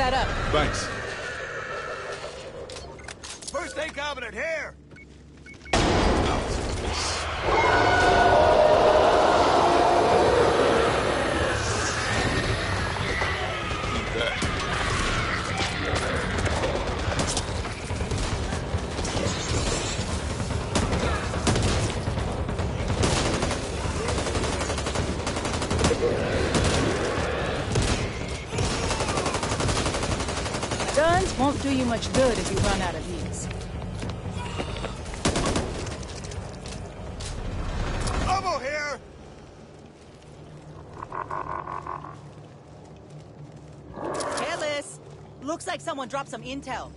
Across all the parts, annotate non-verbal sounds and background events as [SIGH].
that up. Thanks. much good if you run out of these. Ammo here! Careless! Looks like someone dropped some intel.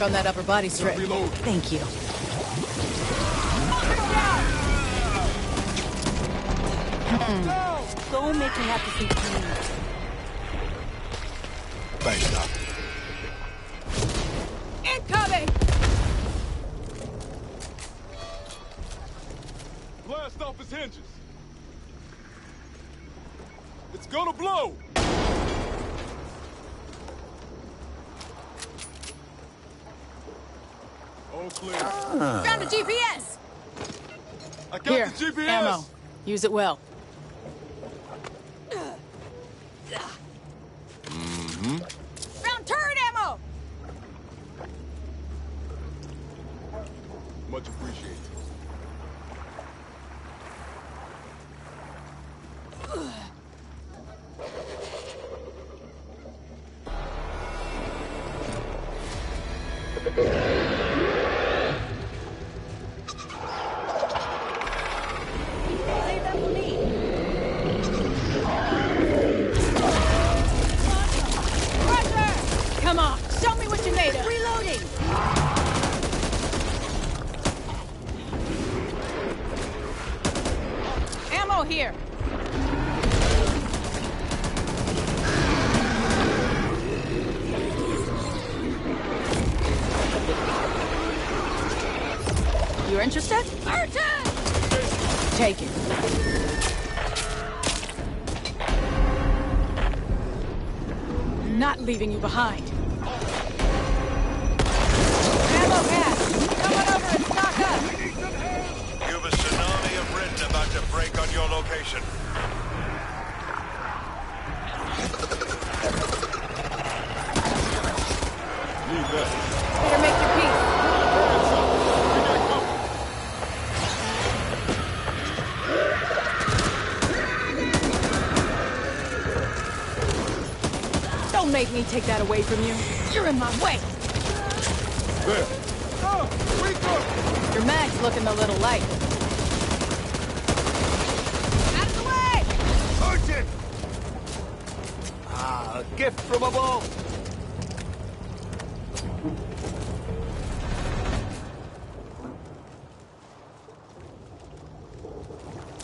work on that upper body strip. Thank you. Hmm. Make me have to see. Thanks, Doc. Incoming! Blast off his hinges. It's gonna blow! Found a GPS! I got Here, the GPS! ammo. Use it well. behind. take that away from you? You're in my way! There. Oh, Your mag's looking a little light. Out of the way! Urchin! Ah, a gift from above!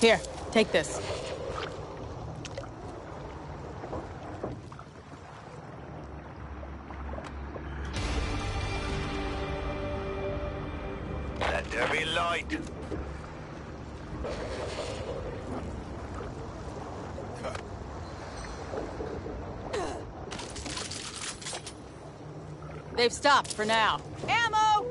Here, take this. stopped for now. Ammo!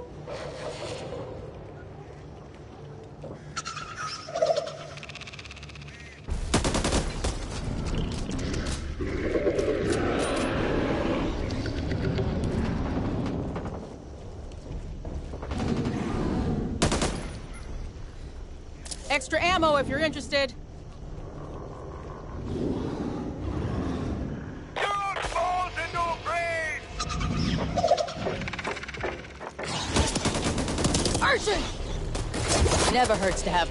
Extra ammo if you're interested.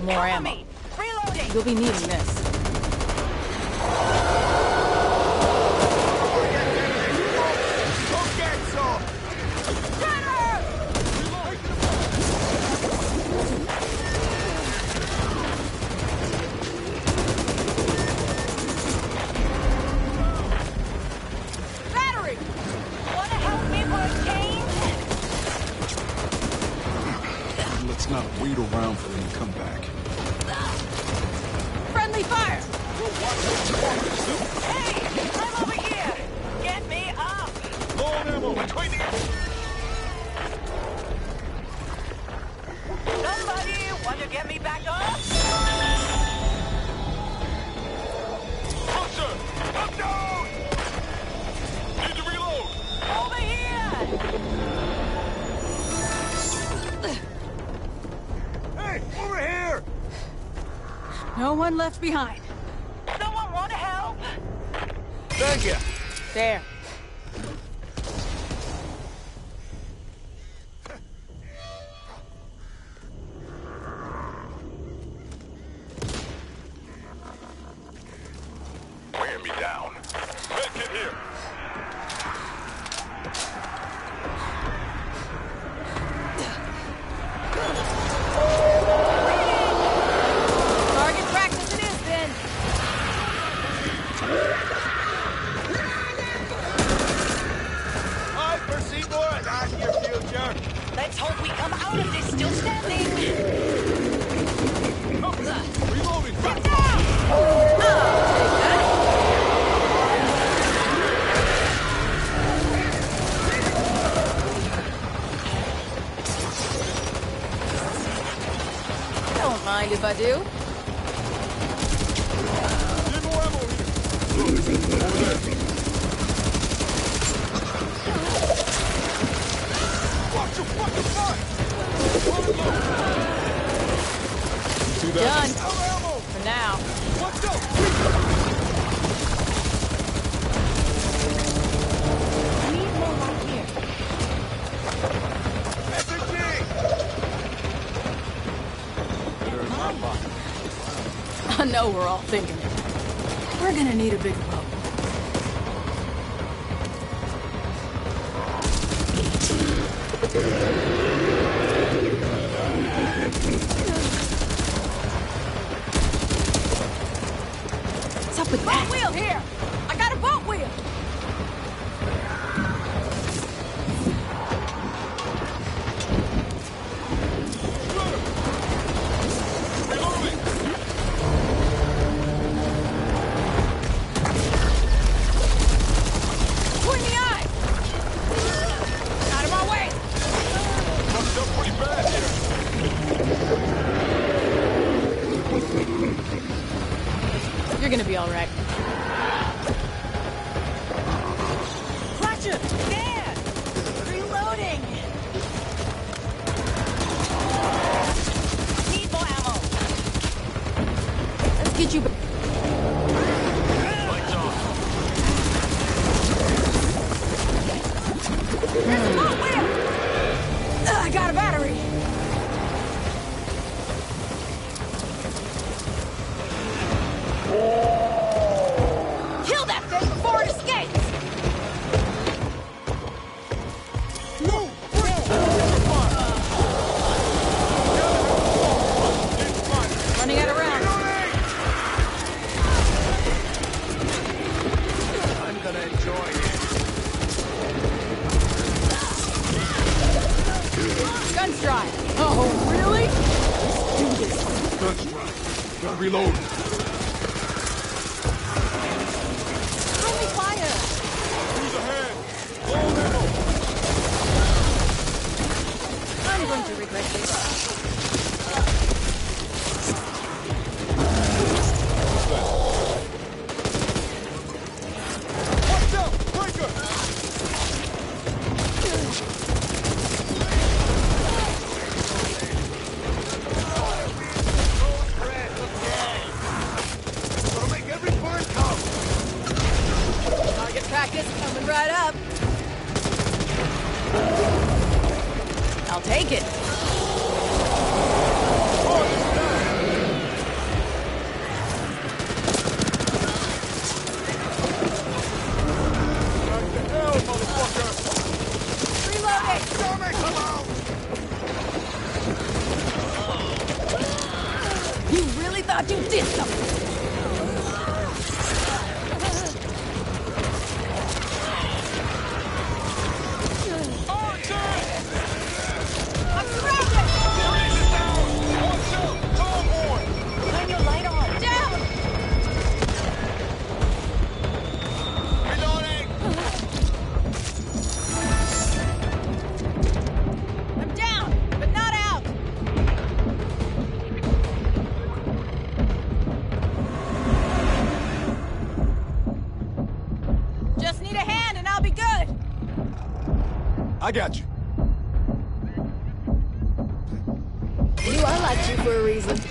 more ammo. You'll be needing this. not wait around for them to come back. Friendly fire! behind. i do I got you. You are like you for a reason.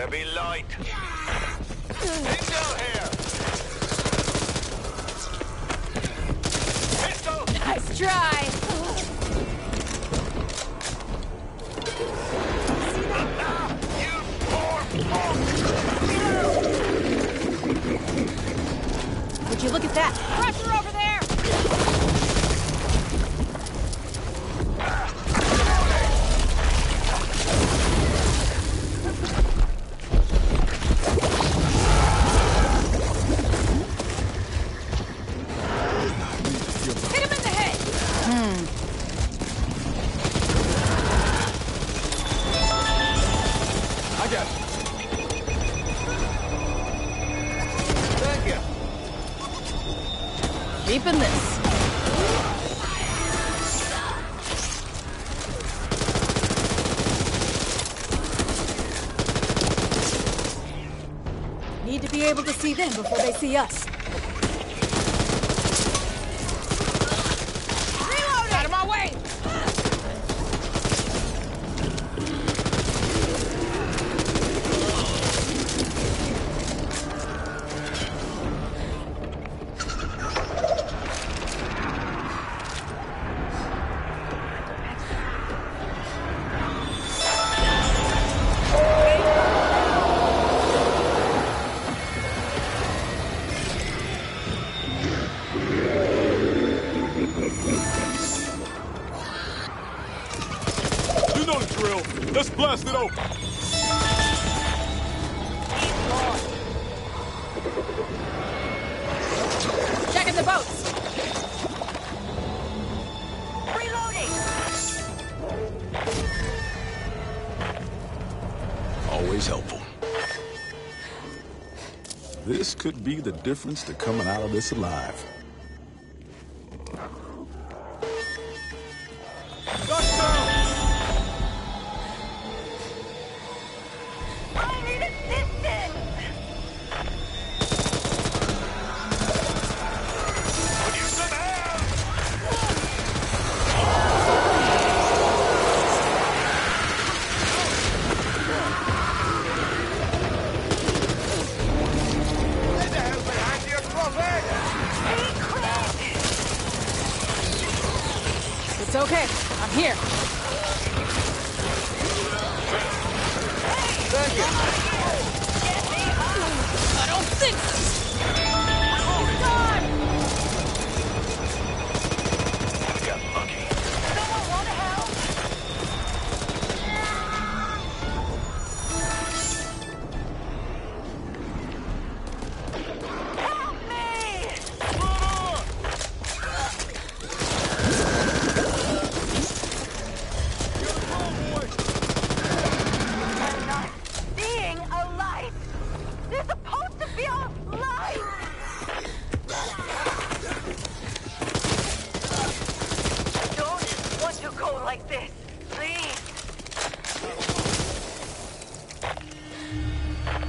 There be light. Intel here. Pistol. Nice try. Would you look at that? Pressure over. them before they see us. difference to coming out of this alive.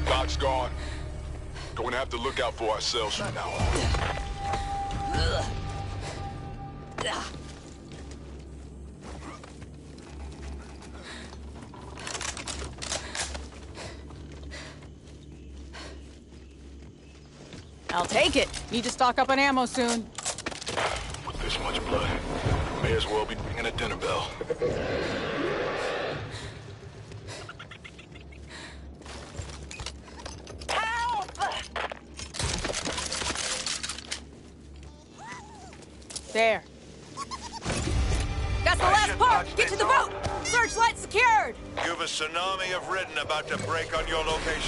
Doc's gone. Going to have to look out for ourselves from now on. I'll take it. Need to stock up on ammo soon. With this much blood, may as well be ringing a dinner bell. there. That's the last part! Get to the boat! Searchlight secured! You've a tsunami of Ridden about to break on your location.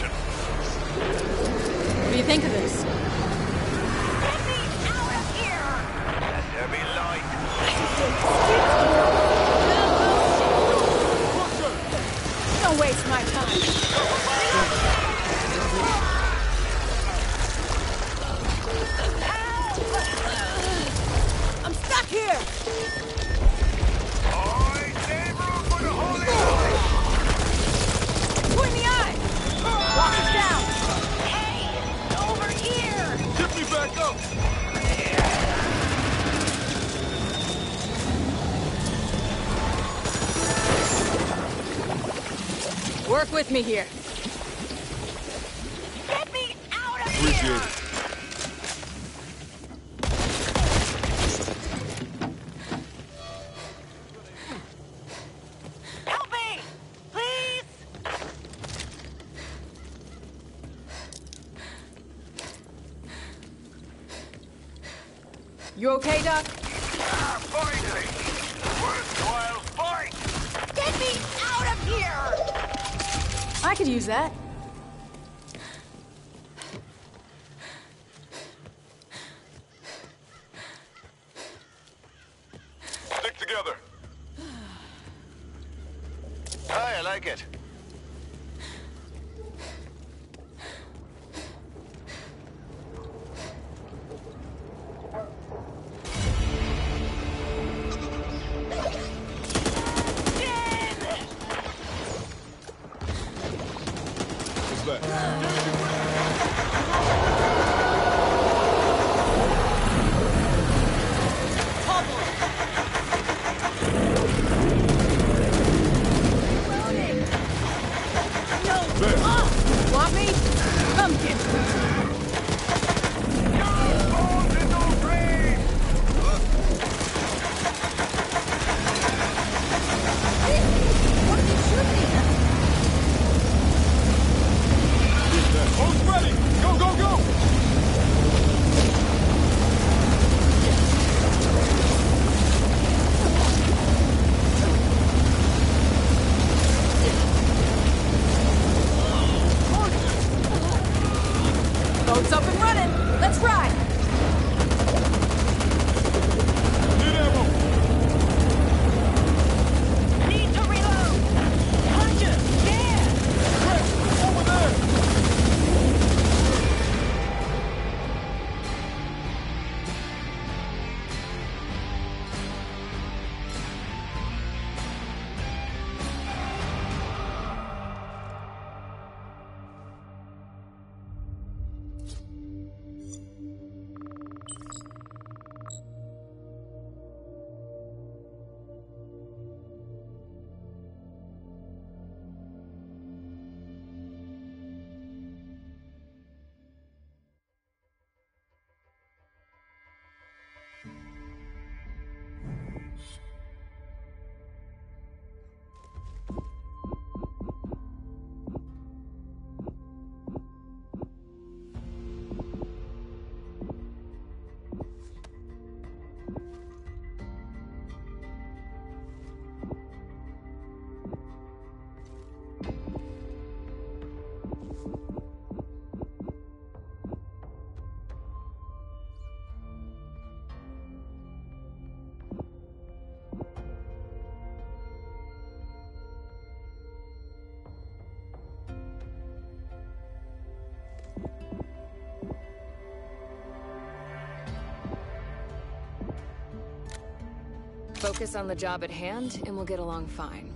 Focus on the job at hand, and we'll get along fine.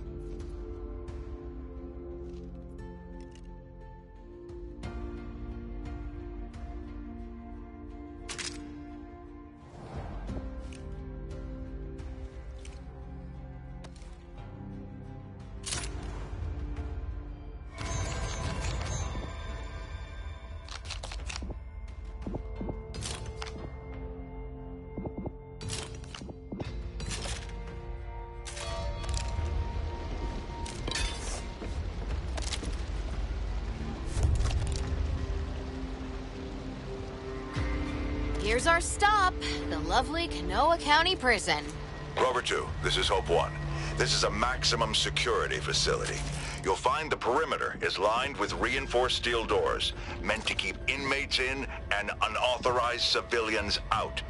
Our stop, the lovely Canoa County Prison. Rover 2, this is Hope 1. This is a maximum security facility. You'll find the perimeter is lined with reinforced steel doors, meant to keep inmates in and unauthorized civilians out.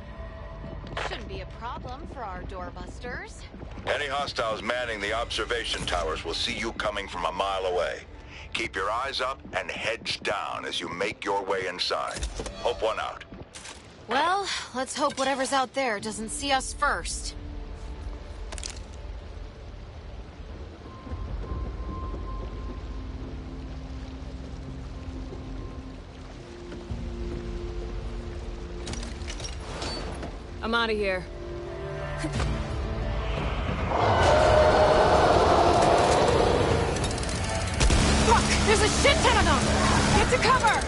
Shouldn't be a problem for our doorbusters. Any hostiles manning the observation towers will see you coming from a mile away. Keep your eyes up and heads down as you make your way inside. Hope 1 out. Well, let's hope whatever's out there doesn't see us first. I'm out of here. Fuck! There's a shit ton of them! Get to cover!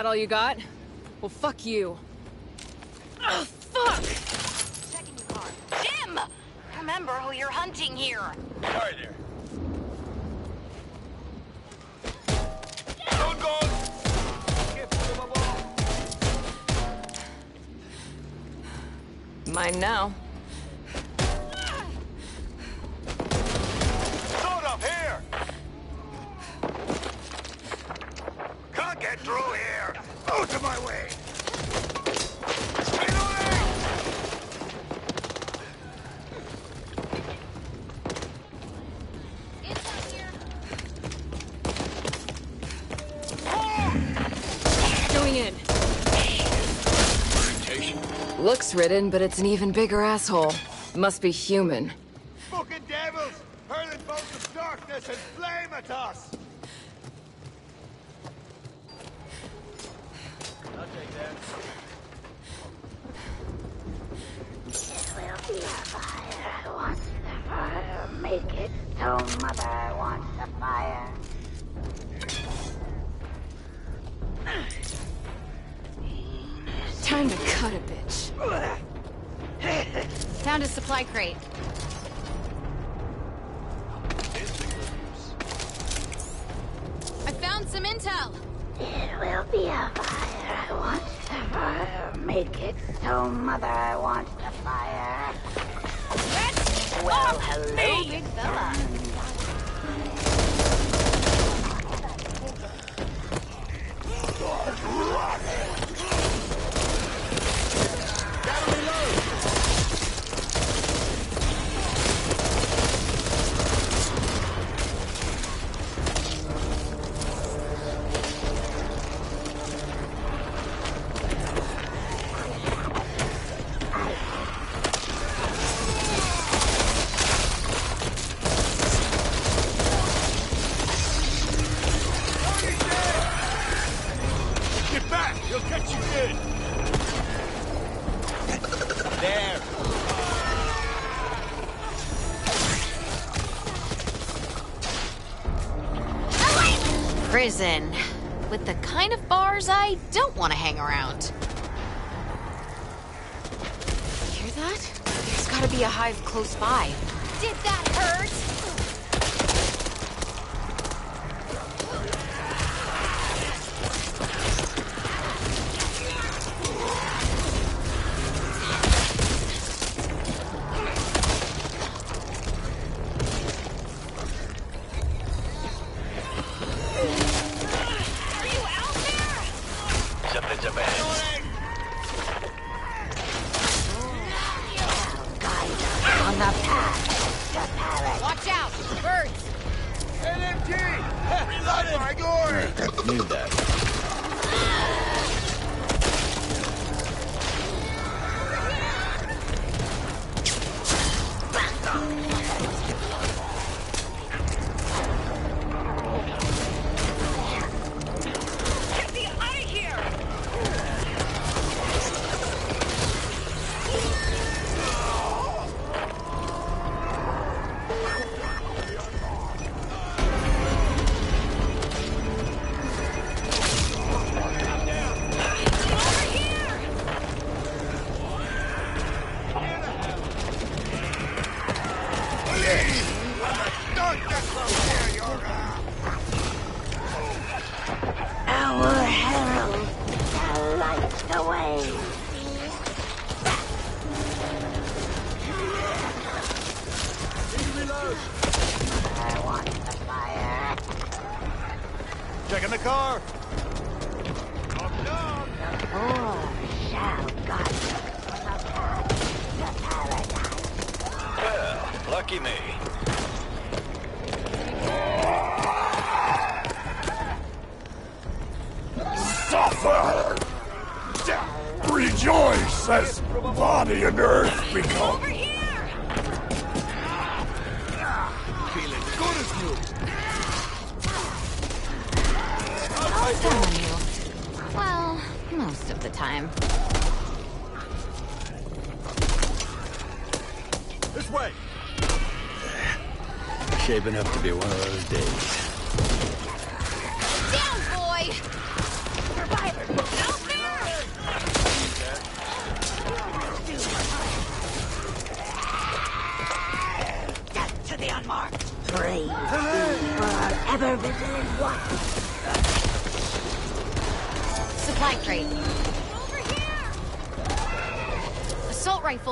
That all you got? Well, fuck you. Ridden, but it's an even bigger asshole. Must be human. prison with the kind of bars I don't want to hang around. Hear that? There's gotta be a hive close by.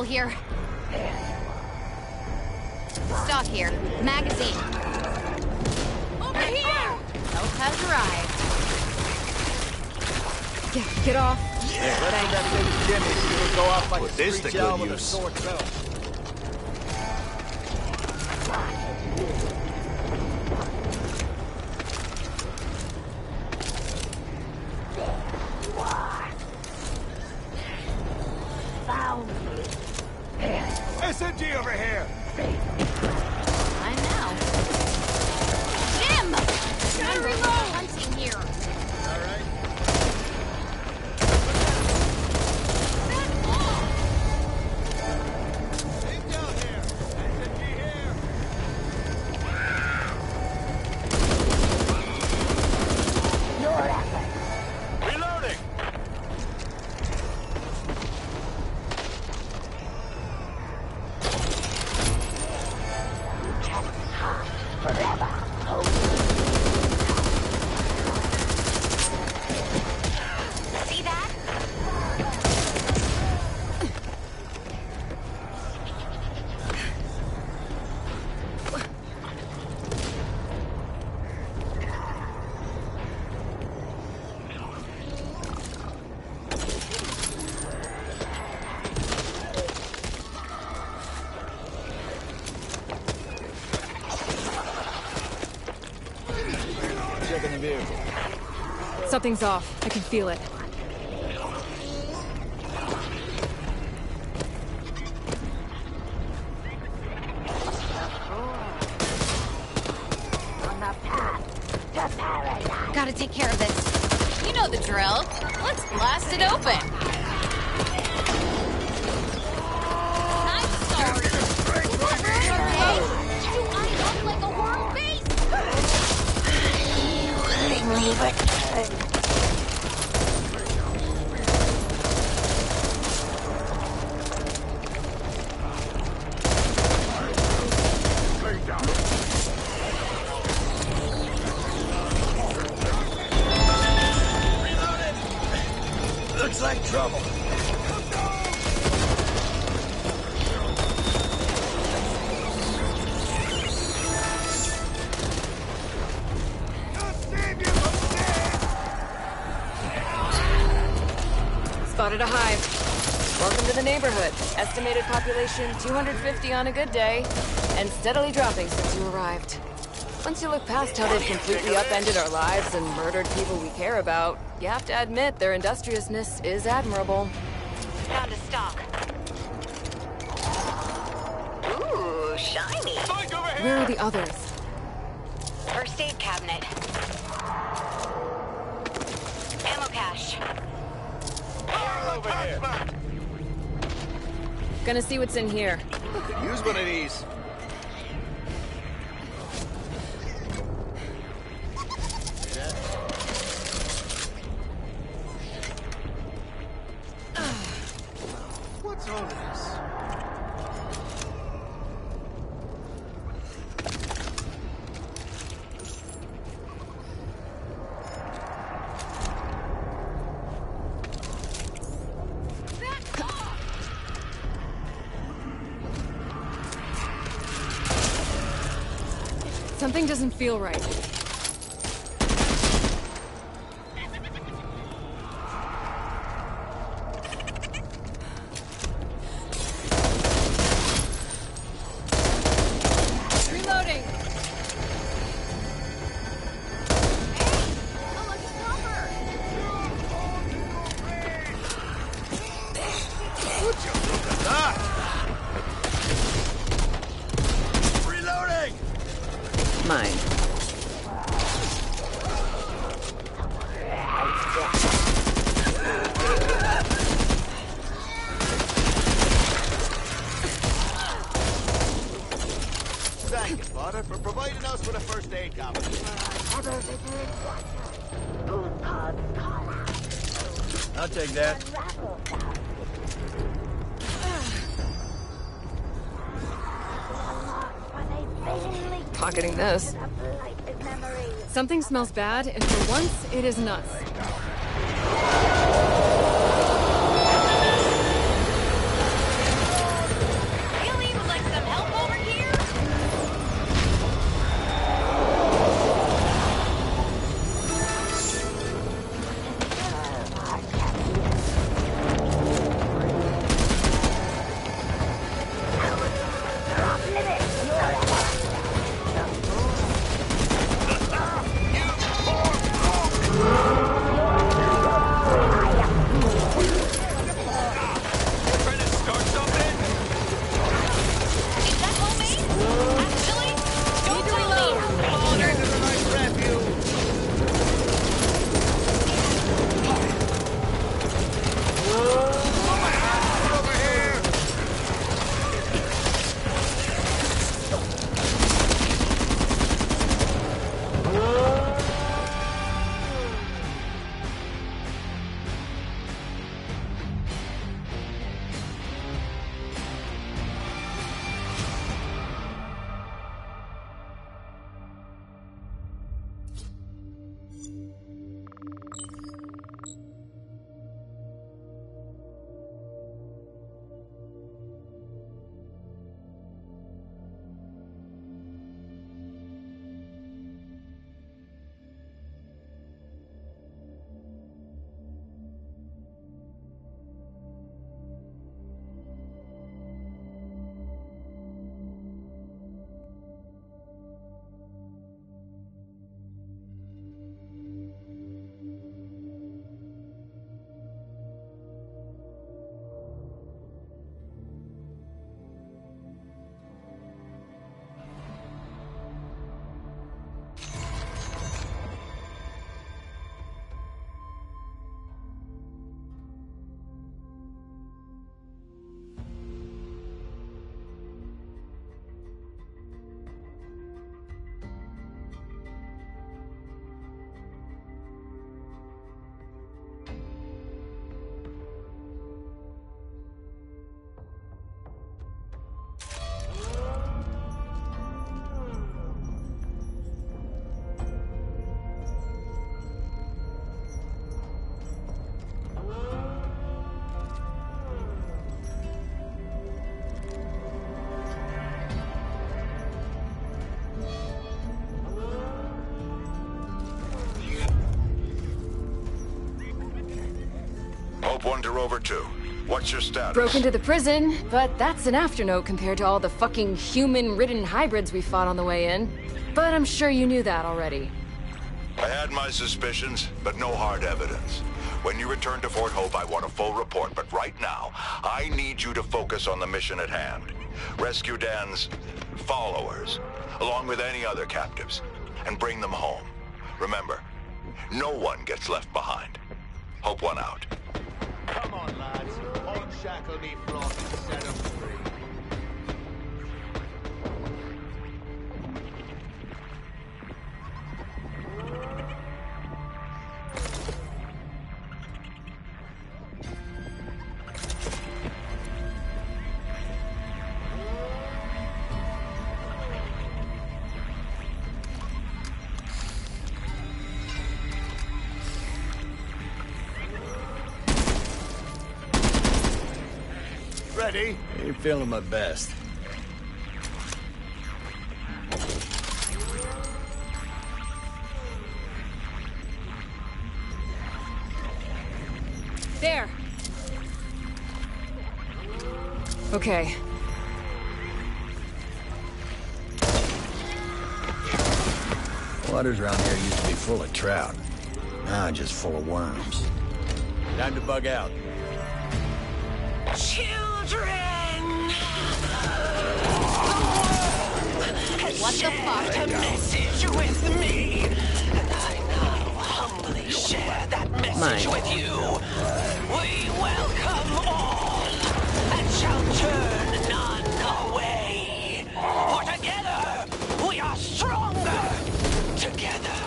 here. Stock here. Magazine. Over here! Help has arrived. Get, get off. Yeah, Thanks. this the good use. Checking the vehicle. Something's off. I can feel it. On the path to paradise. Gotta take care of this. You know the drill. Let's blast it open. Population 250 on a good day, and steadily dropping since you arrived. Once you look past how they've completely upended our lives and murdered people we care about, you have to admit their industriousness is admirable. Found a stock. Ooh, shiny. Where are the others? Gonna see what's in here. Use one of these. Feel right. Smells bad, and for once, it isn't us. Hope 1 to Rover 2. What's your status? Broke into the prison, but that's an afternote compared to all the fucking human-ridden hybrids we fought on the way in. But I'm sure you knew that already. I had my suspicions, but no hard evidence. When you return to Fort Hope, I want a full report, but right now, I need you to focus on the mission at hand. Rescue Dan's followers, along with any other captives, and bring them home. Remember, no one gets left behind. Hope one out. On, me froth and set Ready? Ain't feeling my best. There. Okay. Waters around here used to be full of trout. Now just full of worms. Time to bug out. What the fuck? A message with me, and I now humbly share that message Mine. with you. We welcome all, and shall turn none away. For together we are stronger. Together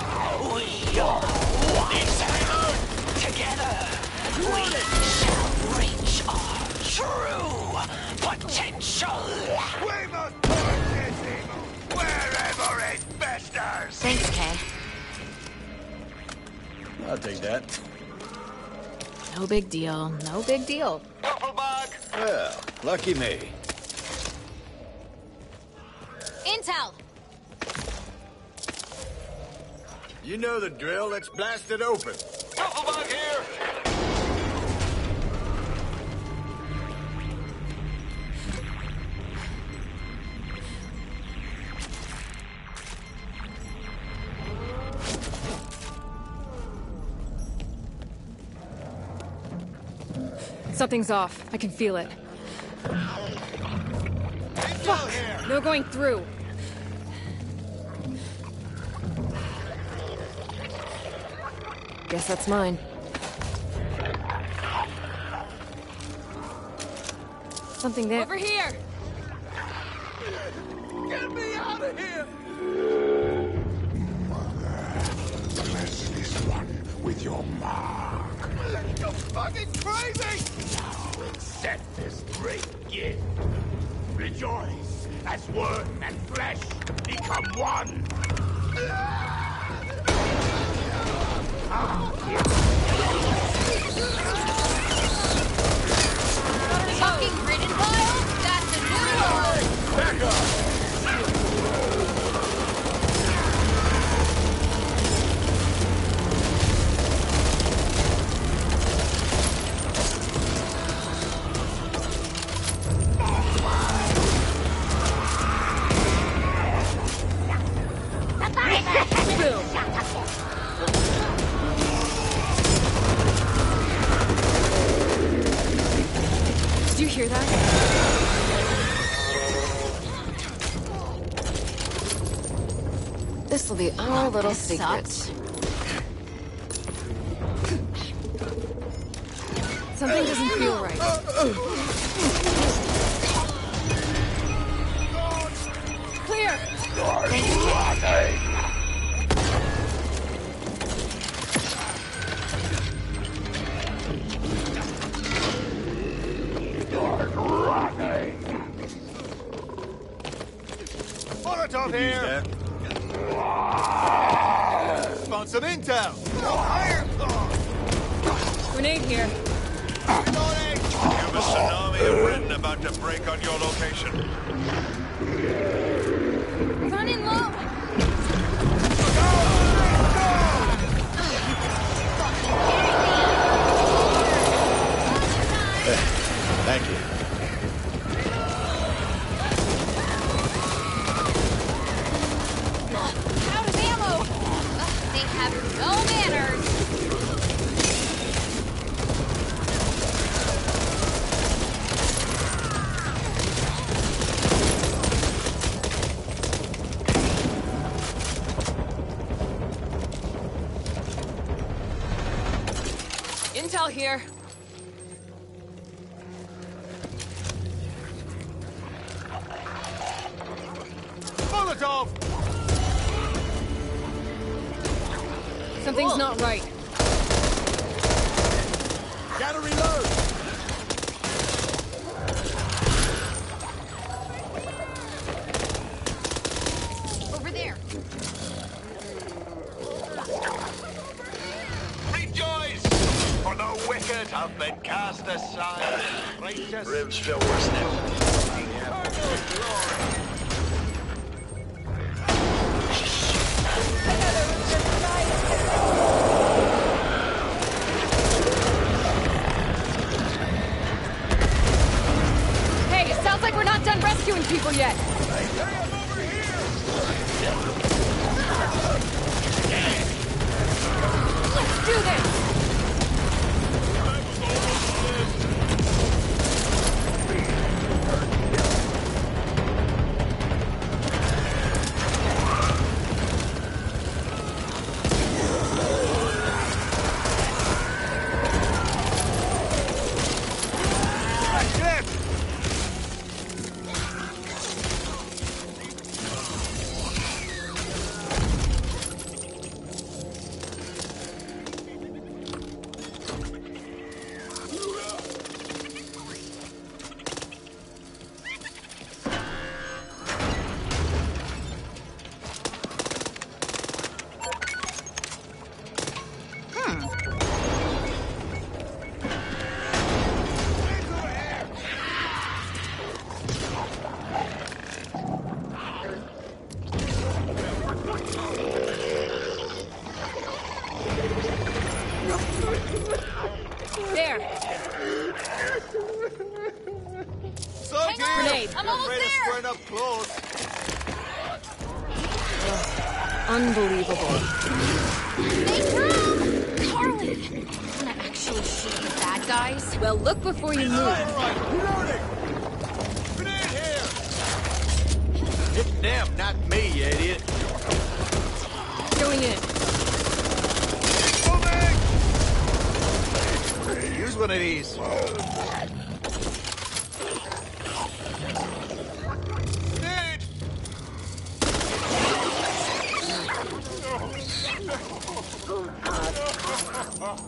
we are wiser. Together we shall reach our true potential. We I'll take that. No big deal. No big deal. Well, lucky me. Intel! You know the drill. Let's blast it open. Doppelbug here! Something's off. I can feel it. Fuck! No going through. Guess that's mine. Something there. Over here! Get me out of here! Mother, Bless this one with your mark. You're fucking crazy! Accept this great gift. Rejoice as worm and flesh become one. Fucking ridden pile? That's a new one! Did our little this secret. sucks. Something doesn't feel right. Clear! Molotov here! Found some intel! No! Grenade here. Reloading! You have a tsunami of Ridden about to break on your location. Here.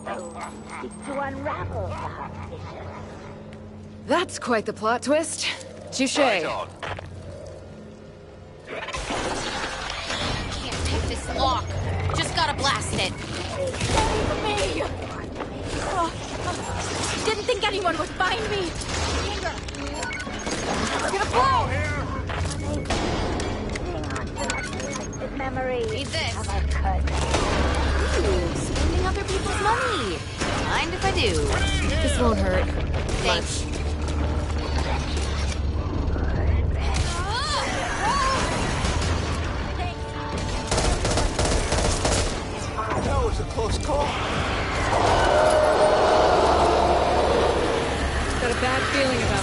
To unravel the suspicion. That's quite the plot twist. Touche. Right on. Can't pick this lock. Just gotta blast it. Save Me! Oh, oh, didn't think anyone would find me. Gonna blow! Twisted memories. Need this. Of a cut. Ooh, spending other people's money. Mind if I do? This won't hurt. Thanks. That was a close call. Got a bad feeling about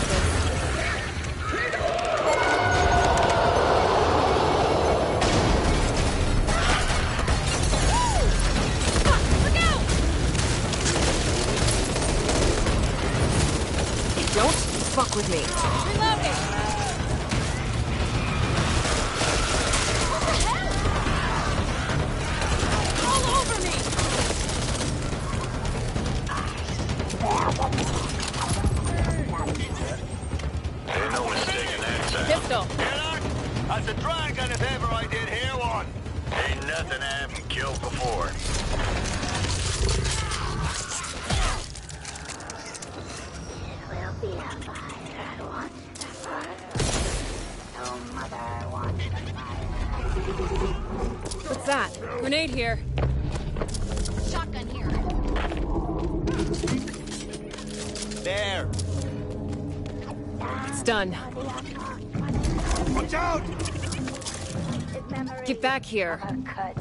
back here. I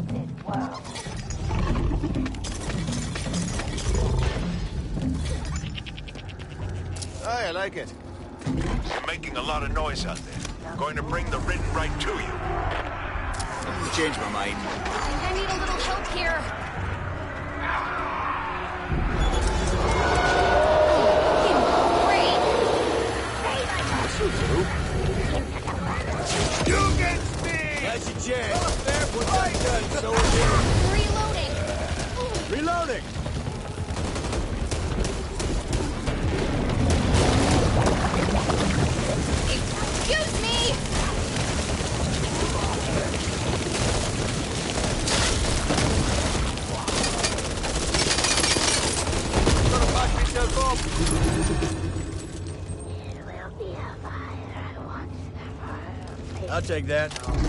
take that.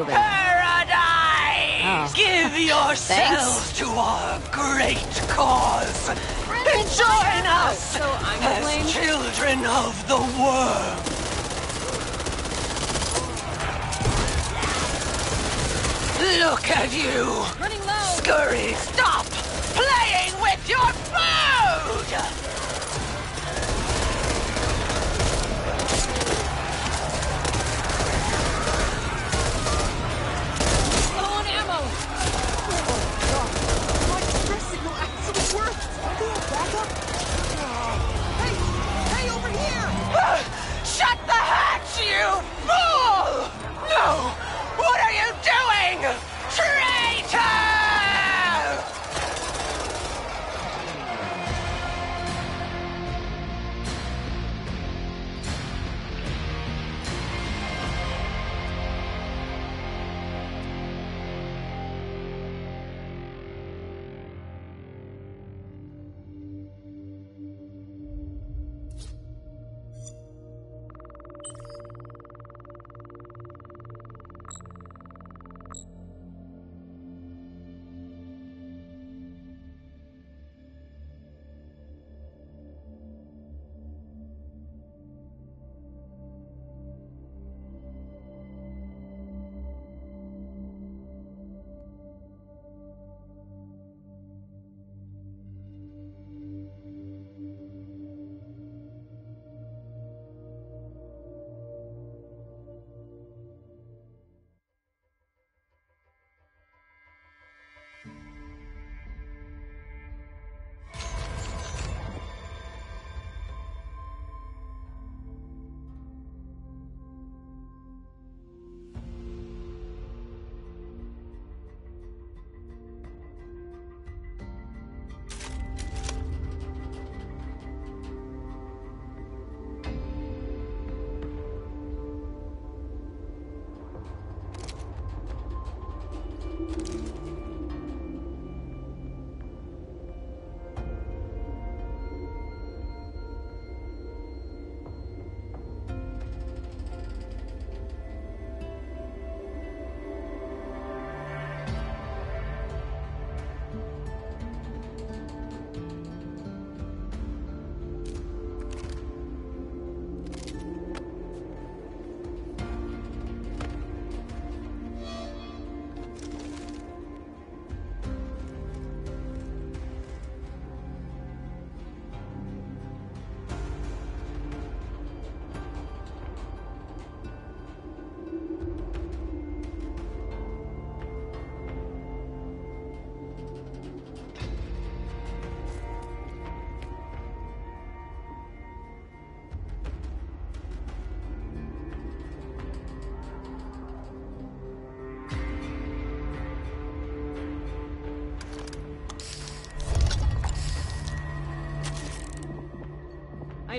Paradise. Please give [LAUGHS] yourselves to our great cause. And join us So as children of the Worm. Look at you! Running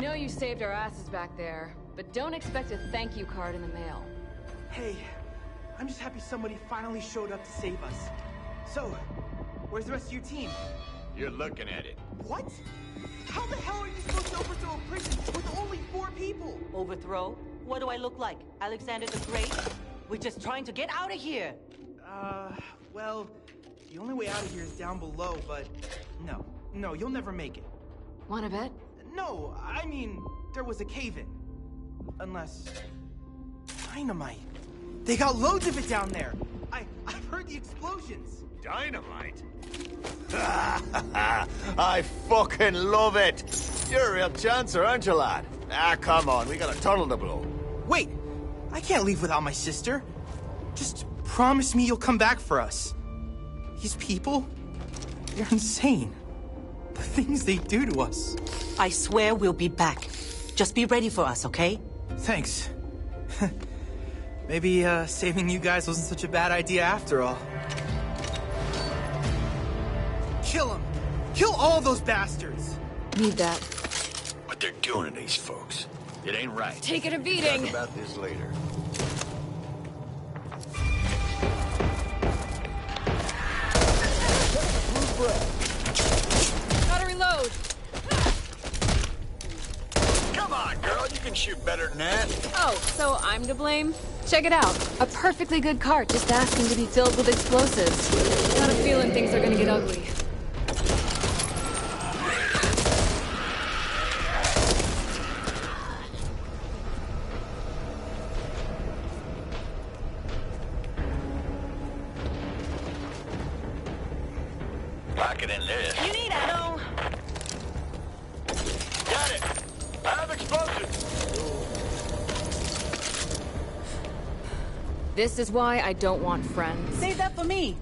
know you saved our asses back there, but don't expect a thank you card in the mail. Hey, I'm just happy somebody finally showed up to save us. So, where's the rest of your team? You're looking at it. What? How the hell are you supposed to overthrow a prison with only four people? Overthrow? What do I look like? Alexander the Great? We're just trying to get out of here. Uh, well, the only way out of here is down below, but no, no, you'll never make it. Wanna bet? No, I mean, there was a cave-in. Unless... Dynamite. They got loads of it down there. I, I've heard the explosions. Dynamite? [LAUGHS] I fucking love it! You're a real chancer, aren't you, lad? Ah, come on, we got a tunnel to blow. Wait, I can't leave without my sister. Just promise me you'll come back for us. These people, they're insane. The things they do to us. I swear we'll be back. Just be ready for us, okay? Thanks. [LAUGHS] Maybe uh, saving you guys wasn't such a bad idea after all. Kill them! Kill all those bastards! Need that. What they're doing to these folks. It ain't right. Taking a beating. Talk about this later. Gotta reload. Come on, girl, you can shoot better than that. Oh, so I'm to blame? Check it out. A perfectly good cart just asking to be filled with explosives. Got a feeling things are gonna get ugly. This is why I don't want friends. Save that for me.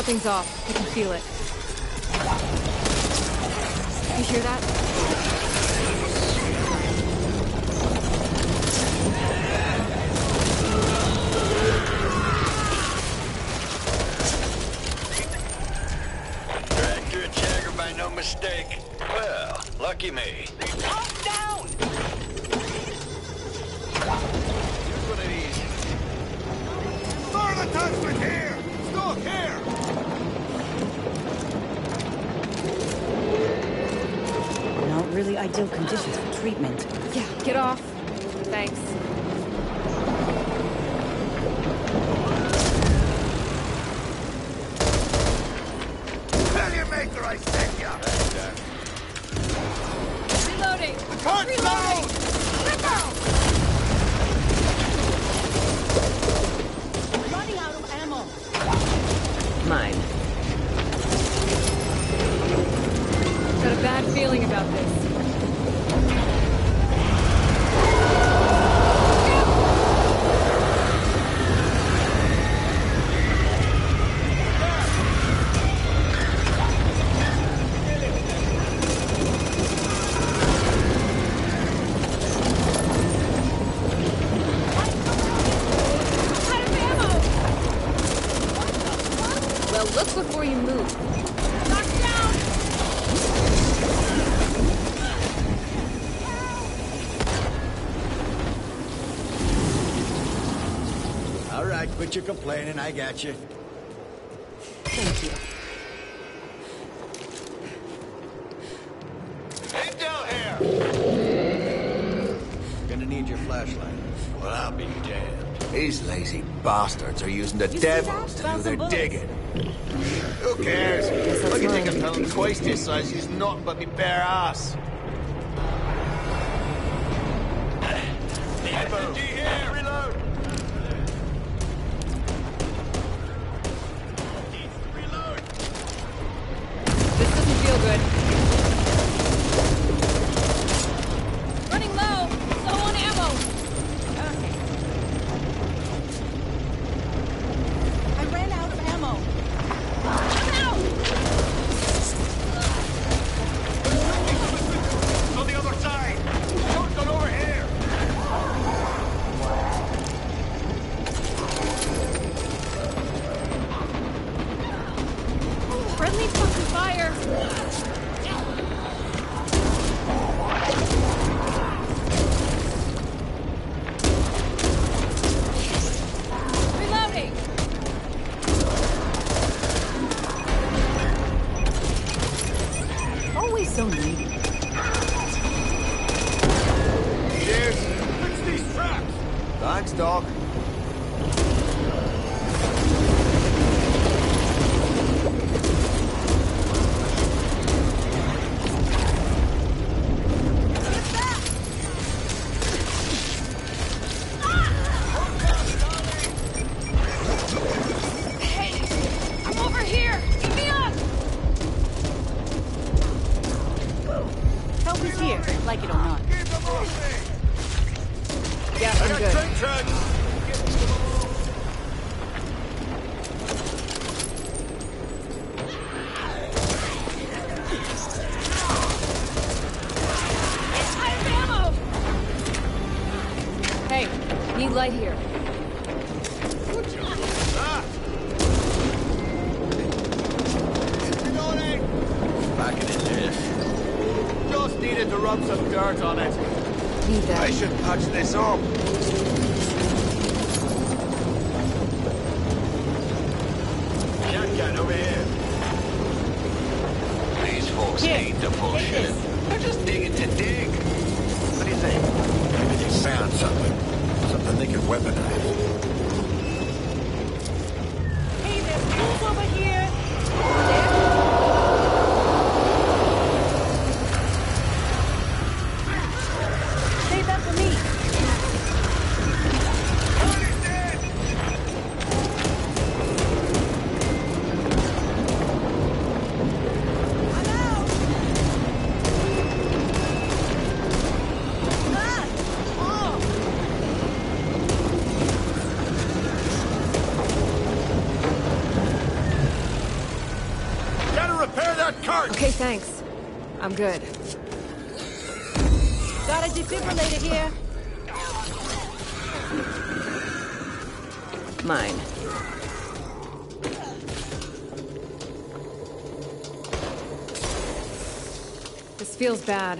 Something's off. I can feel it. You hear that? Tractor and Jagger by no mistake. Well, lucky me. Calm down. Here's one of these. Fire the attachment here! Ideal conditions for treatment. Yeah, get off. Thanks. I got you. Thank you. Intel here! Gonna need your flashlight. Well, I'll be damned. These lazy bastards are using the You see devil to do their bullets. digging. Who cares? that's I can take a mine. pellet twice this size, use nothing but me bare ass. Thanks. I'm good. Got a defibrillator here. Mine. This feels bad.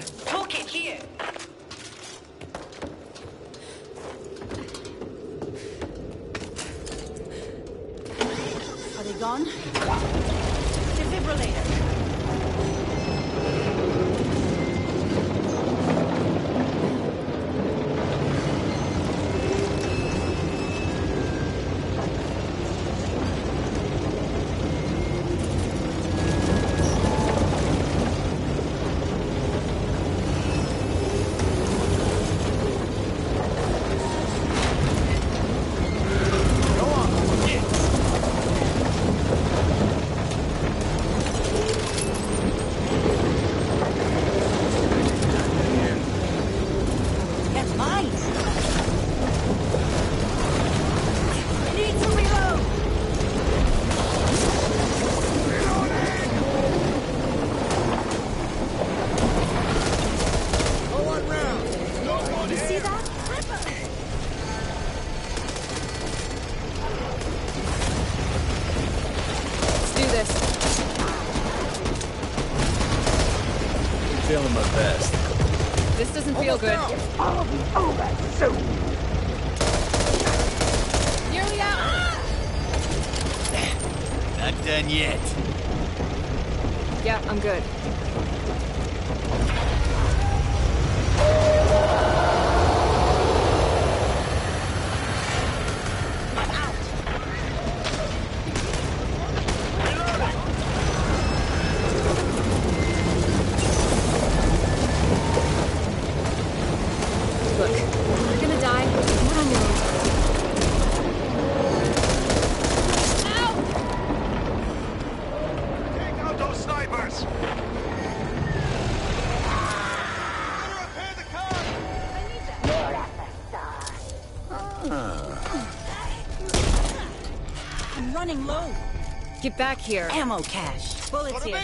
Get back here. Ammo cache. Bullets here.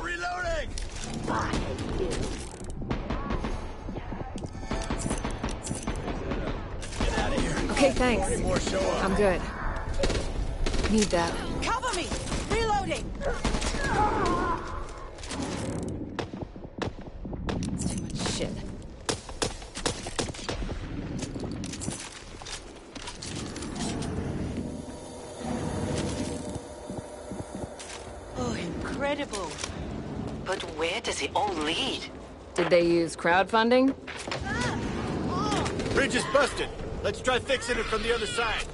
Reloading! Okay, thanks. I'm good. Need that. Cover me! Reloading! It's too much shit. Oh, incredible. But where does it all lead? Did they use crowdfunding? Bridge is busted. Let's try fixing it from the other side.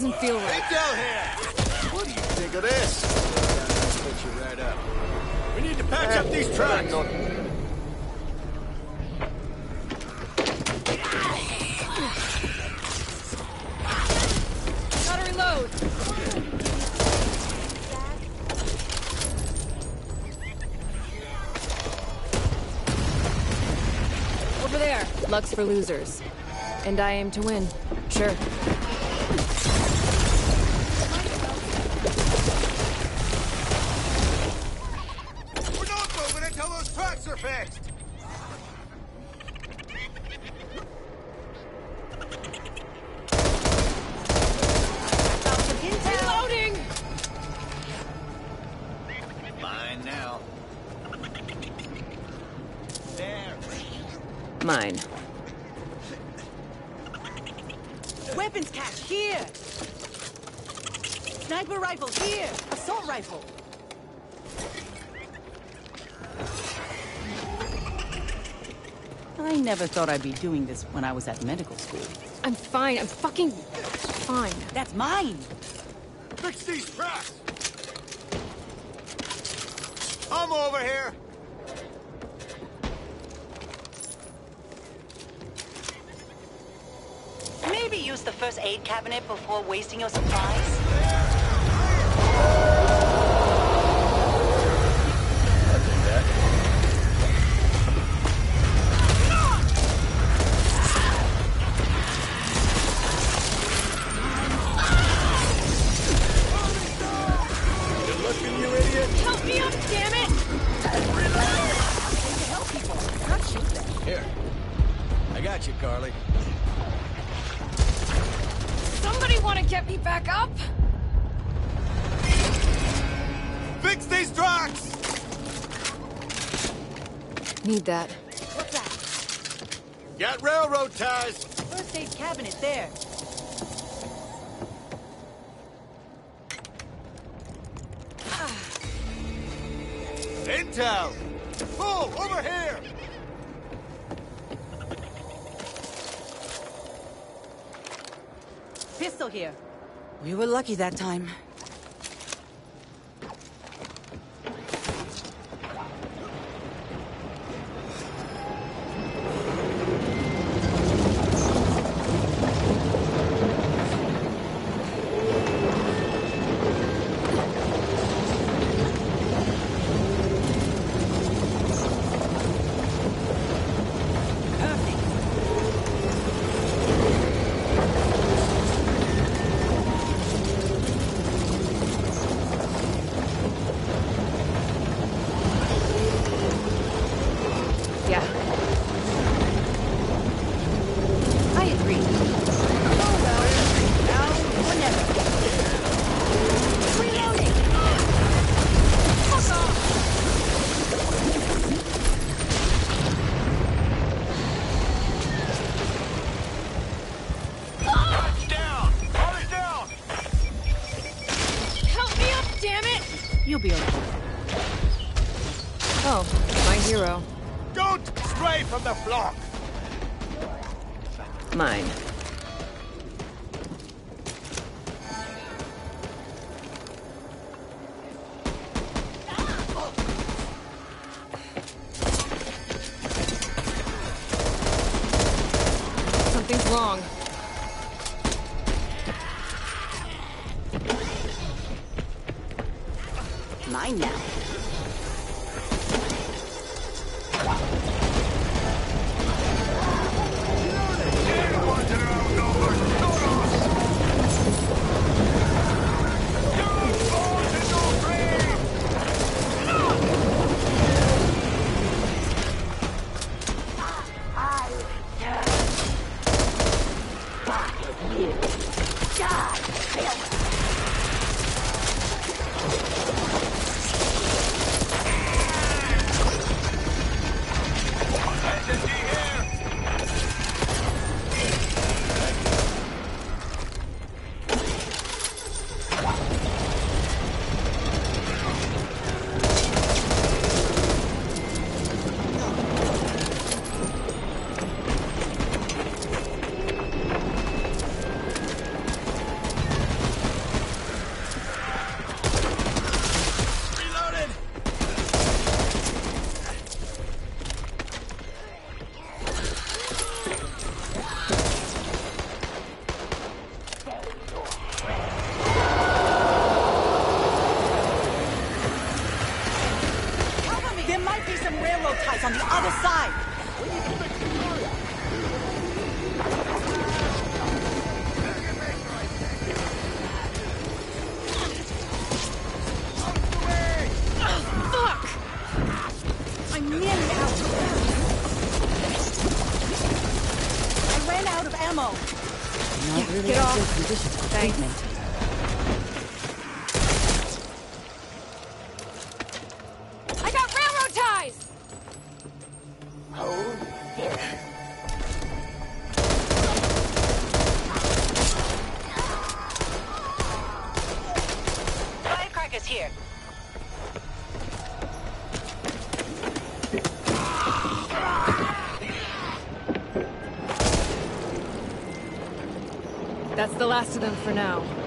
Doesn't feel right. Intel here! What do you think of this? I'll you right up. We need to patch up these tracks. Gotta reload. Over there. Luck's for losers. And I aim to win. Sure. Doing this when I was at medical school. I'm fine. I'm fucking fine. That's mine. Fix these tracks! I'm over here! Maybe use the first aid cabinet before wasting your supplies. That. What's that? Got railroad ties! First aid cabinet there. Intel! Oh, over here! Pistol here. We were lucky that time. the last of them for now.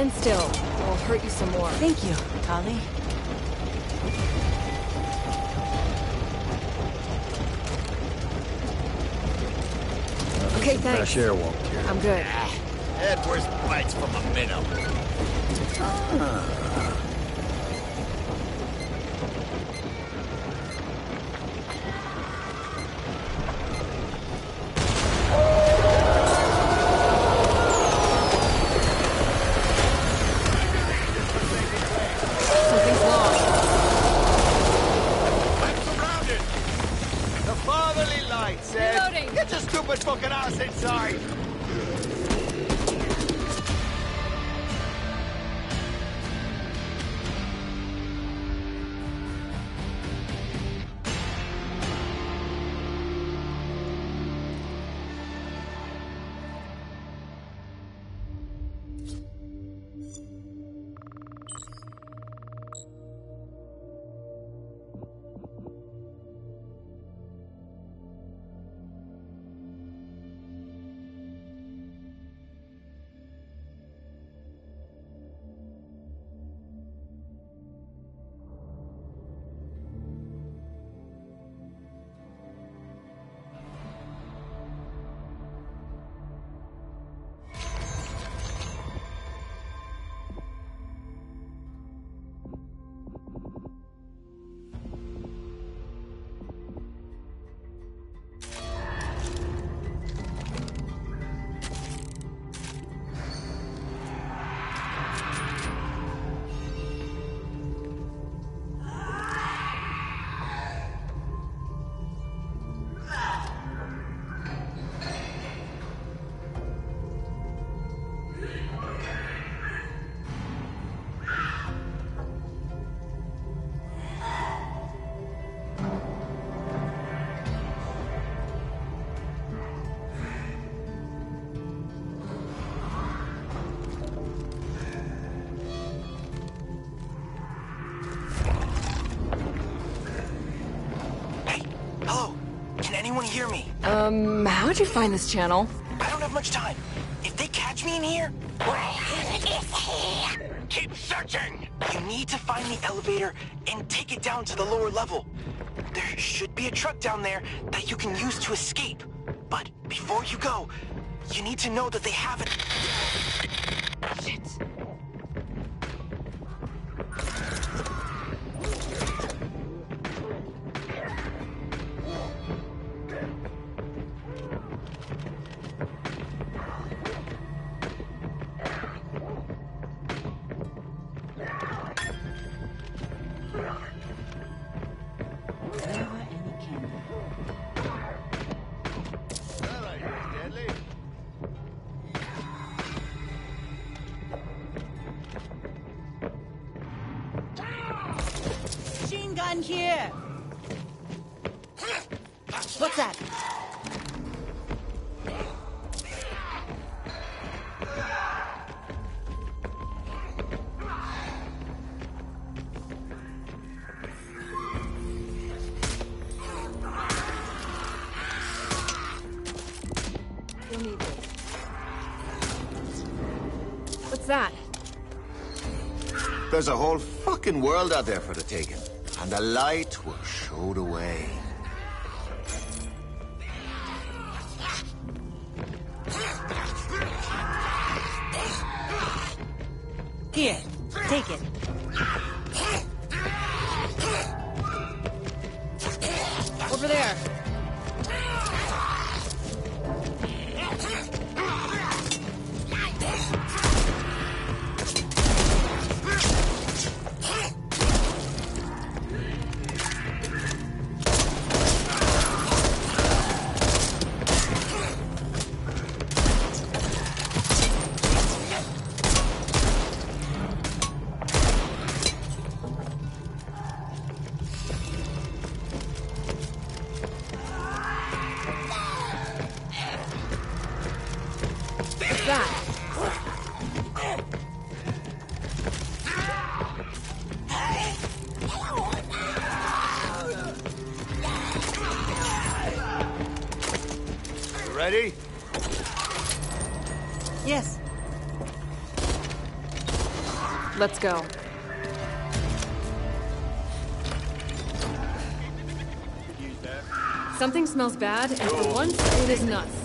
Stand still, I'll hurt you some more. Thank you, Karlee. Okay, thanks. Fresh air won't. I'm good. How'd you find this channel? I don't have much time. If they catch me in here... Keep searching! You need to find the elevator and take it down to the lower level. There should be a truck down there that you can use to escape. But before you go, you need to know that they have it. There's a whole fucking world out there for the taking. And the light will show the way. Here, take it. Let's go. Something smells bad, and for once, it is nuts.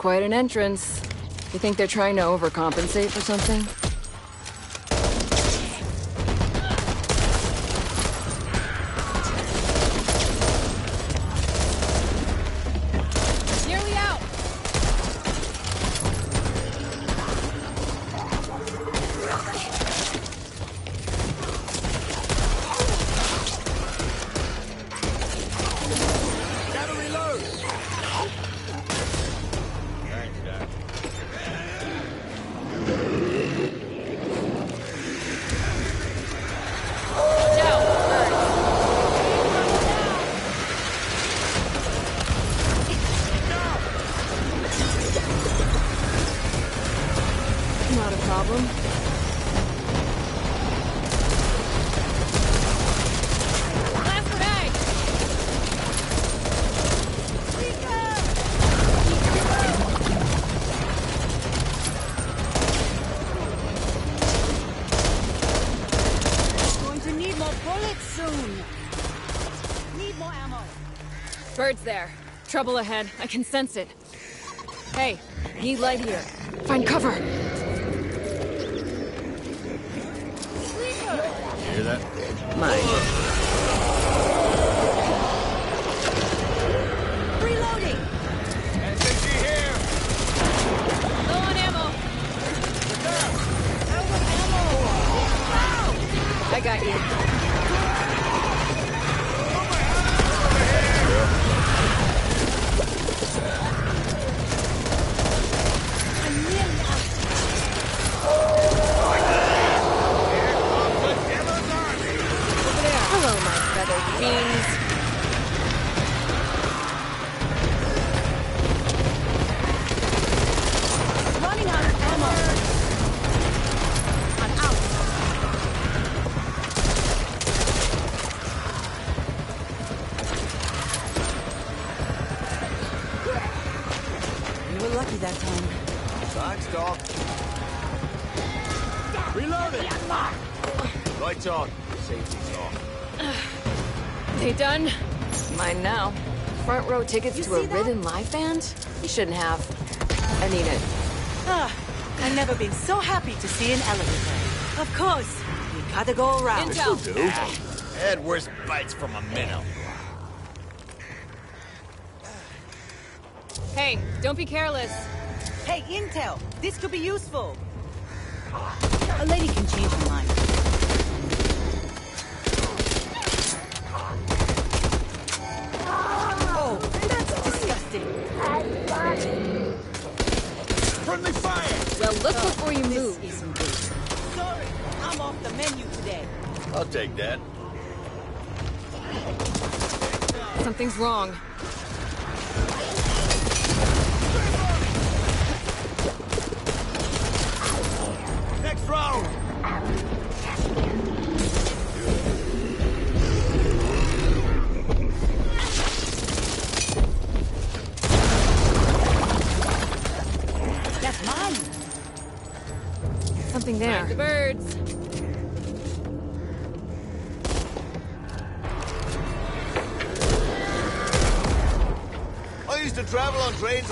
quite an entrance. You think they're trying to overcompensate for something? there. Trouble ahead. I can sense it. Hey, need light here. Find cover. into a ridden live band? You shouldn't have. I mean it. Ah, I've never been so happy to see an elephant. Of course, we gotta go around. Intel. Ah, had worse bites from a minnow. Hey, don't be careless. Hey, Intel, this could be useful.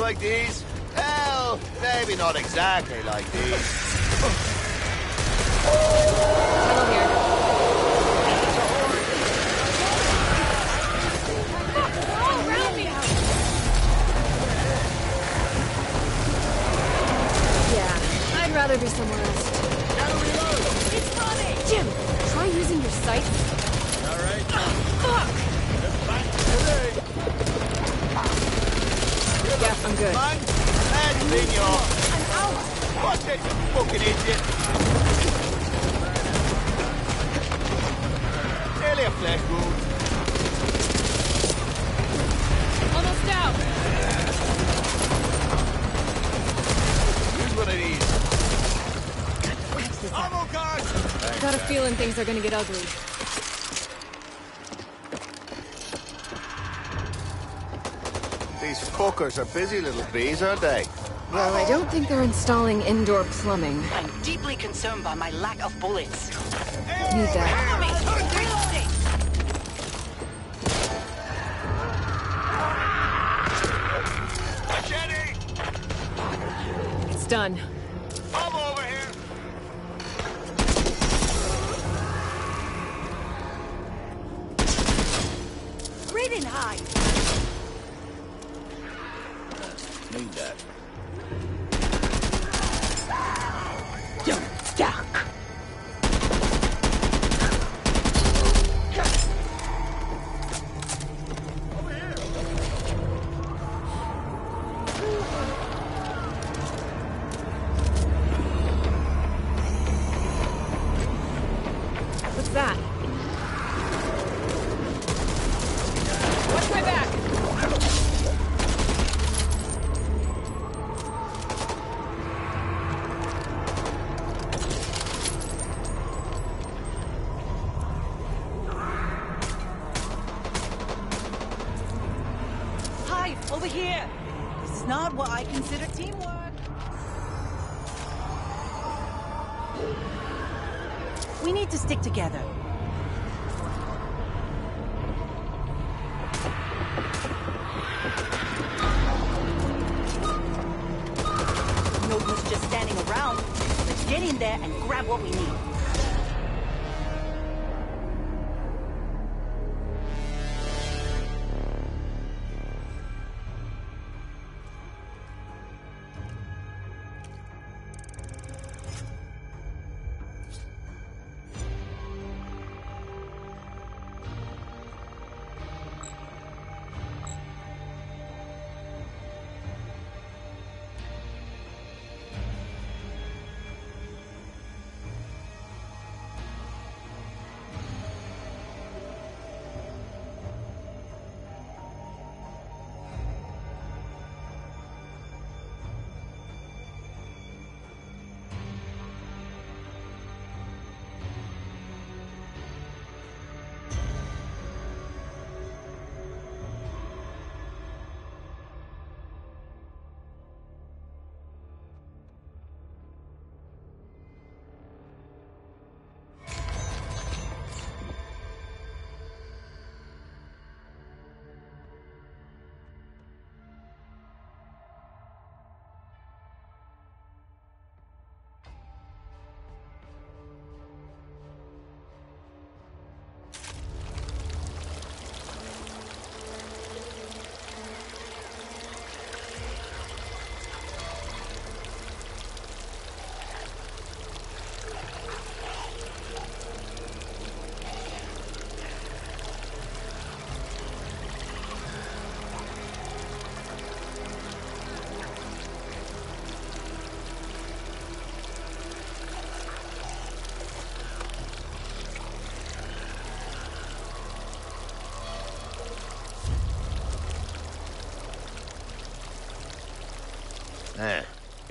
Like these? Hell, maybe not exactly like these. Gonna get ugly. These fuckers are busy little bees, aren't they? Well, I don't think they're installing indoor plumbing. I'm deeply concerned by my lack of bullets. Need that.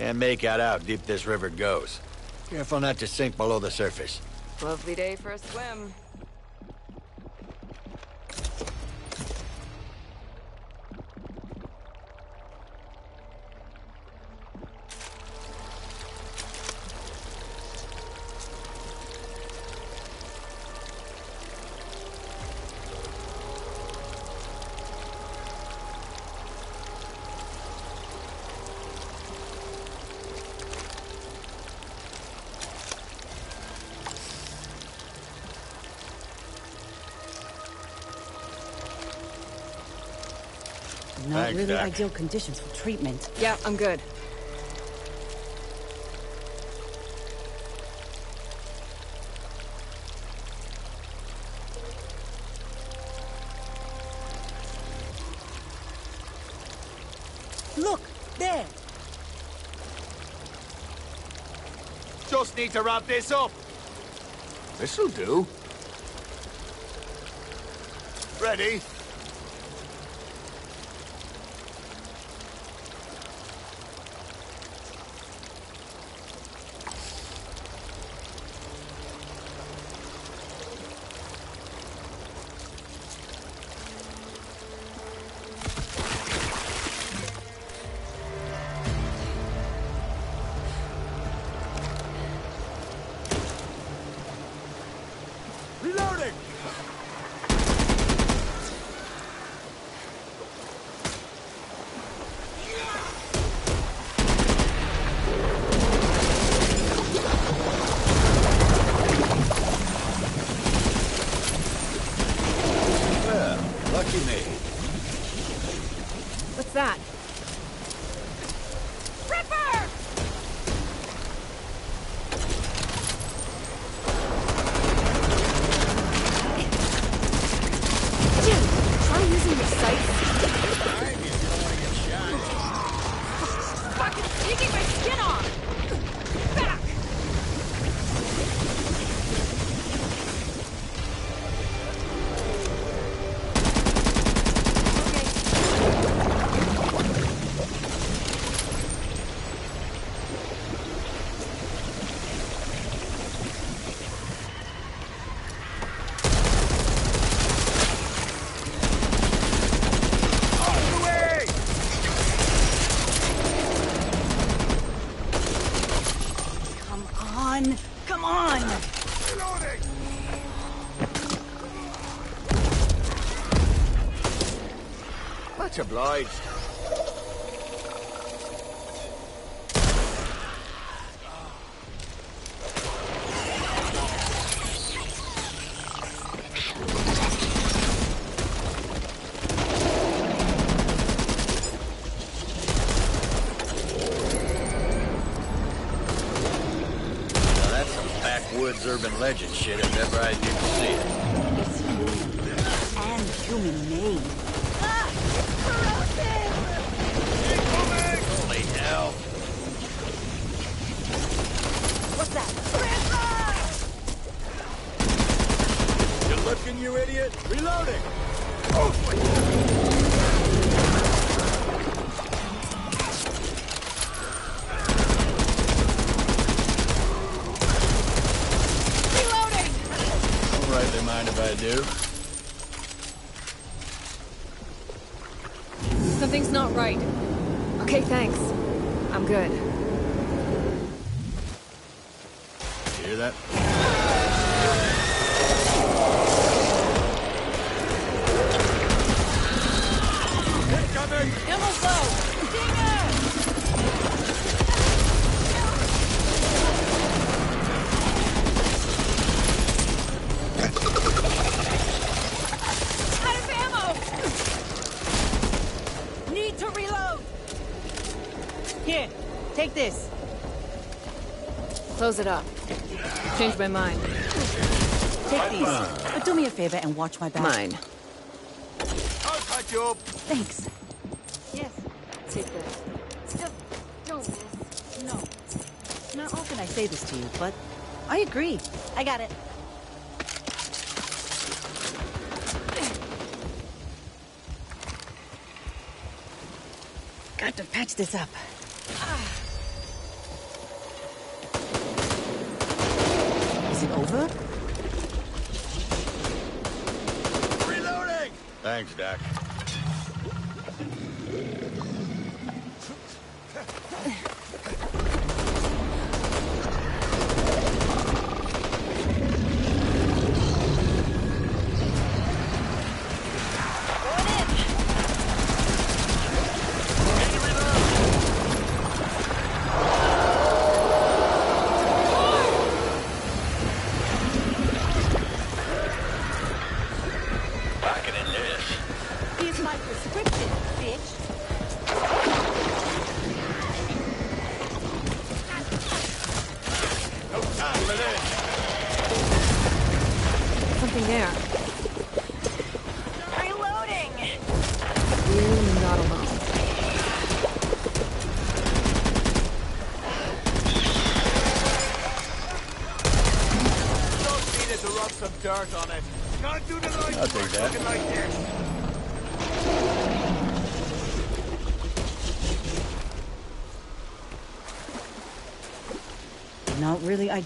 Can't make out how deep this river goes. Careful not to sink below the surface. Lovely day for a swim. Not Thanks, really ideal conditions for treatment. Yeah, I'm good. Look, there. Just need to wrap this up. This'll do. Ready? Much obliged. Urban legend shit if ever I did see it. And human made. Close it up. Change my mind. Take these. But do me a favor and watch my back. Mine. I'll patch you up. Thanks. Yes. Take this. Just don't miss. No. Not often I say this to you, but I agree. I got it. Got to patch this up.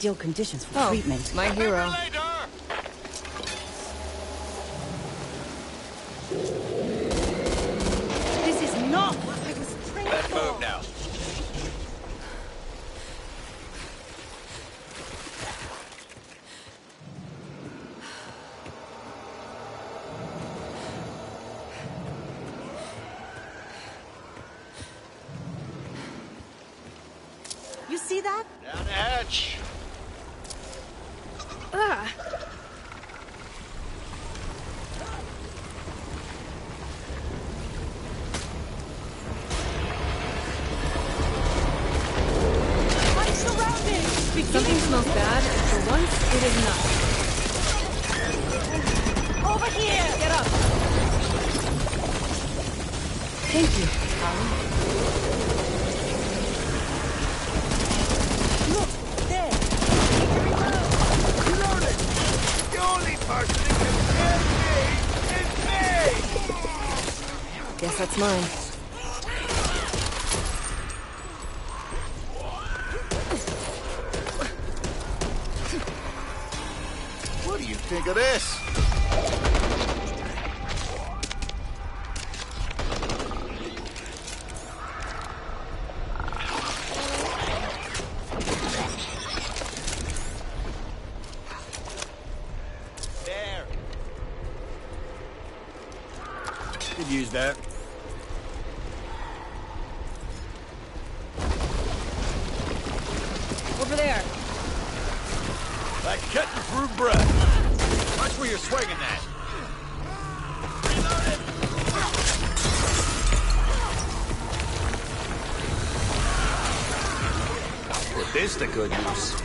ideal conditions for oh, treatment. My hero. This is not what I was trained Let's for. move now. You see that? Down edge. Ah. the good news.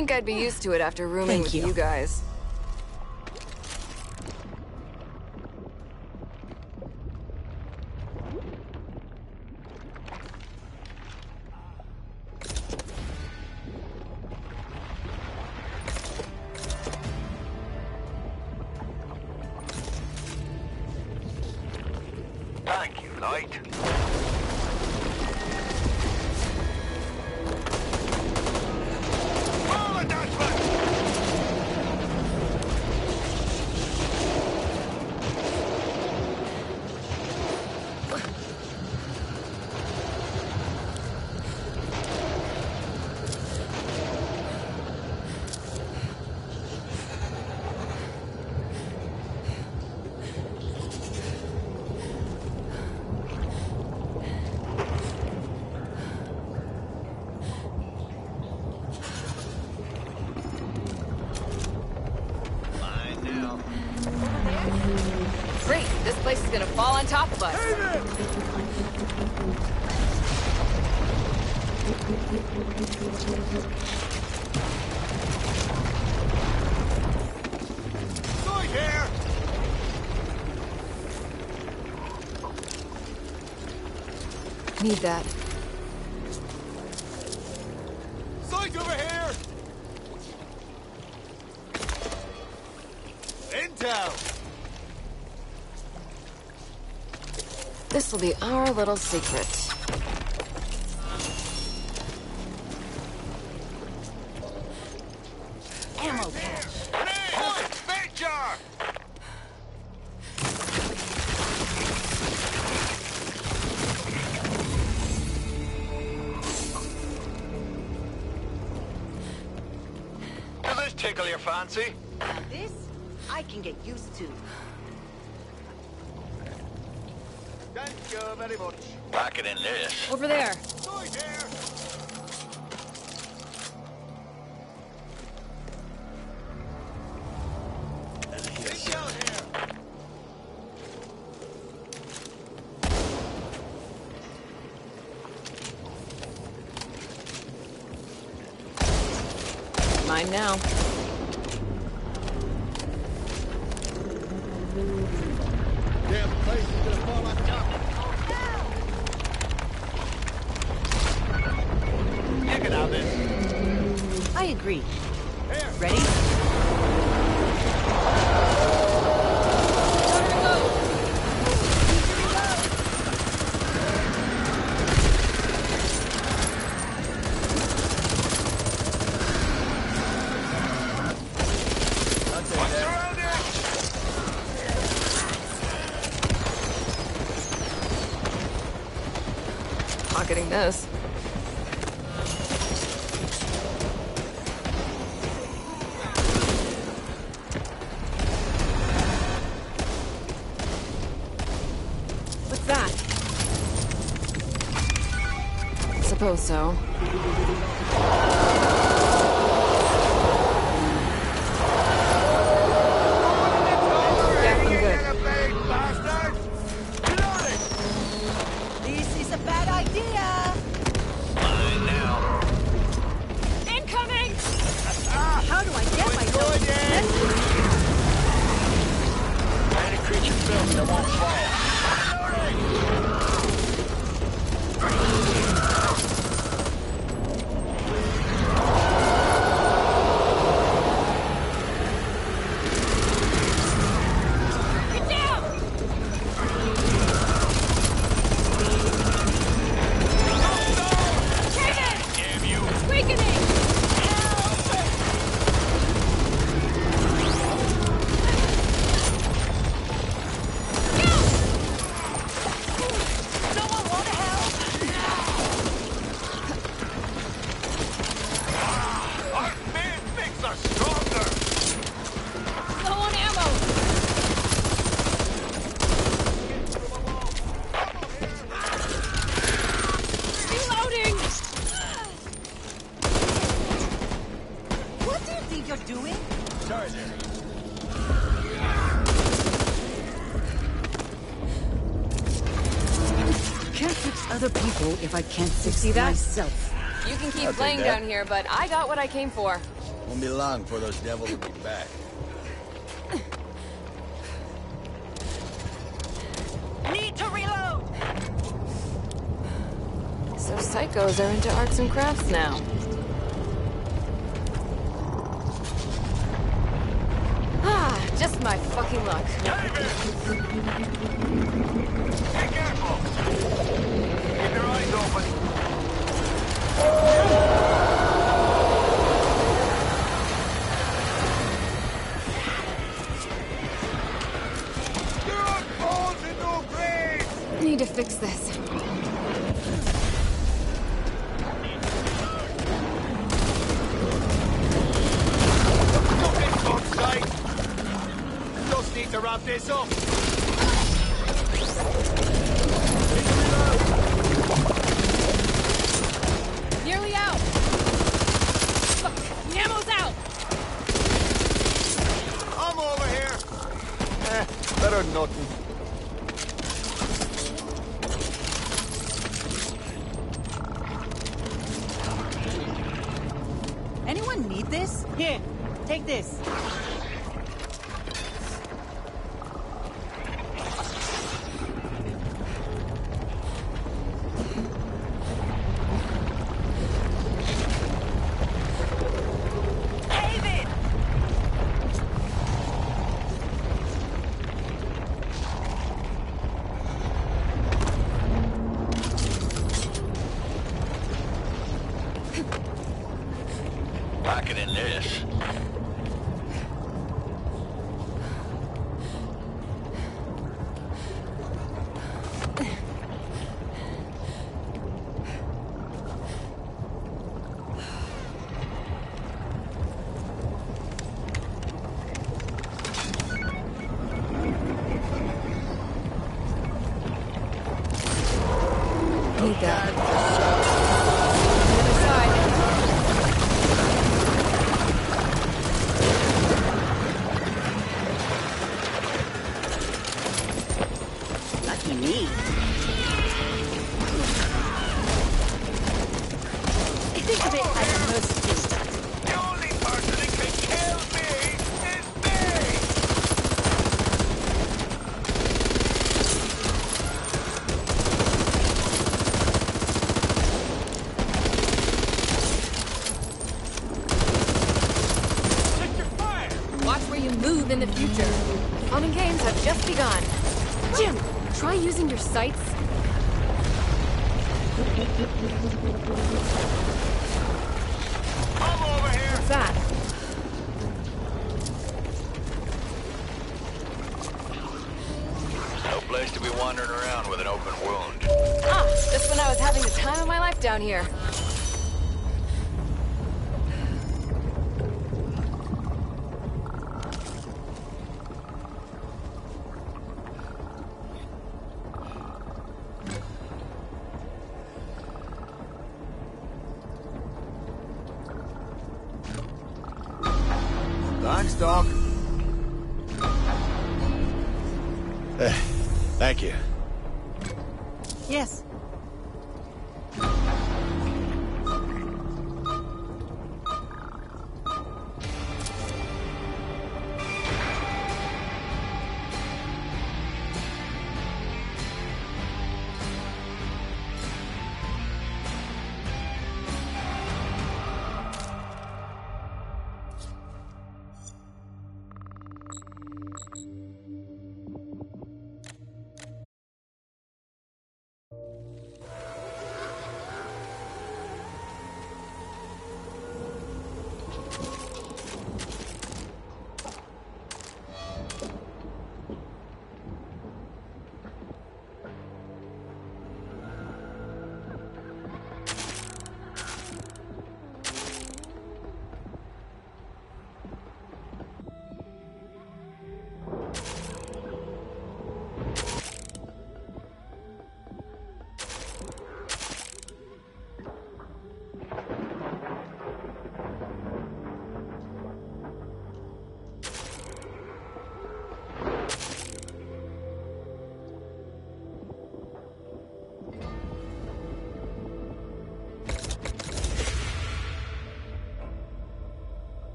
think I'd be used to it after rooming Thank with you. you guys. Need that. Zoid over here! Intel! This will be our little secret. This. What's that? Suppose so. See that? myself. You can keep I'll playing down here, but I got what I came for. Won't be long before those devils will be back. Need to reload. So psychos are into arts and crafts now. Ah, just Just my fucking luck.